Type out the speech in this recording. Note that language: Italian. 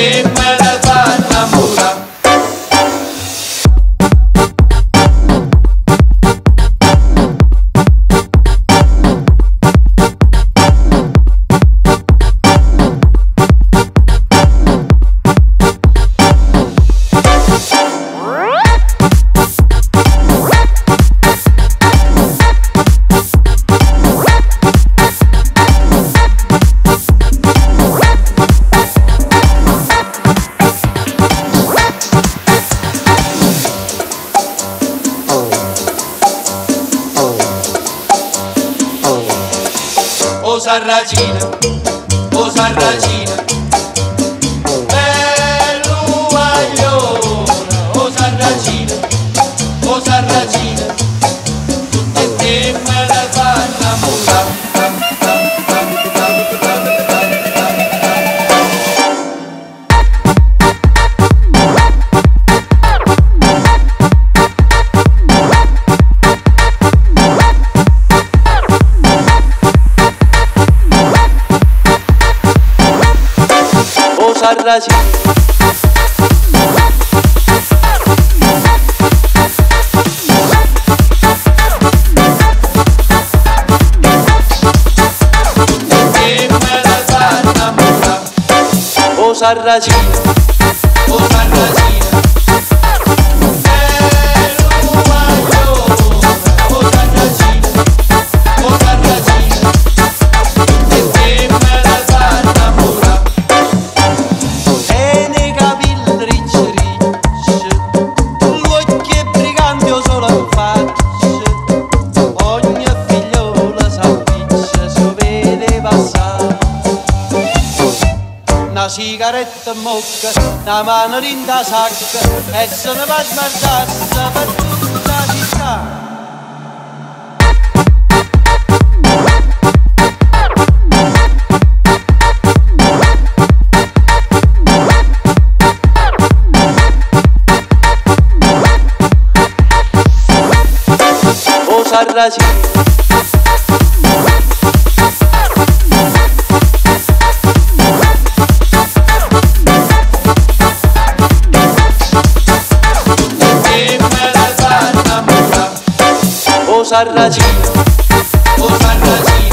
Amen. sarragina, ô sarragina. Kardashian. Sarrachi. sigaretta in mucca, una mano in da sacca e se ne va a per tutta la città. Oh, Sarracino सारा जी ओ सारा जी